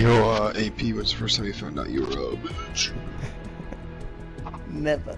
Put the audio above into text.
Yo, uh, AP, when's the first time you found out you were a bitch? Never.